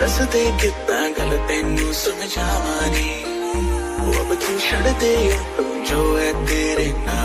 ਦੱਸਦੇ ਕਿੱਦਾਂ ਗੱਲ ਤੈਨੂੰ ਸਮਝਾਵਾਂ ਨੀ ਉਹ ਅਬ ਤੂੰ ਛੱਡ ਦੇ ਜੋ ਹੈ ਤੇਰੇ ਨਾਲ